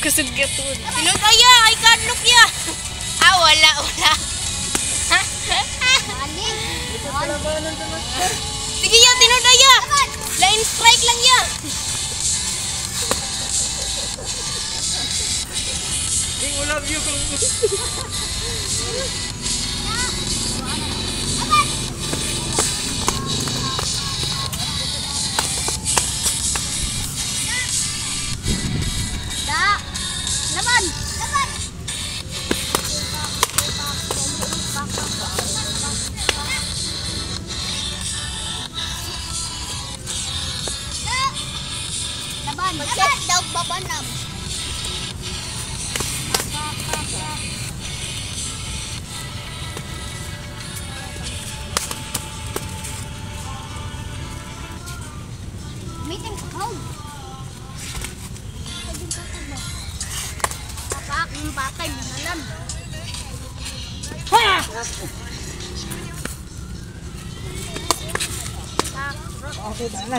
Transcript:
Kusog gatun. Sino kaya? Ay kadlok ya. Ah, wala, wala. Sige ya, tinoda ya. Line strike lang ya. King, love you Laban. Laban. daw babanam. Meeting crowd. Papak, yung patay, alam. Okay, tara na.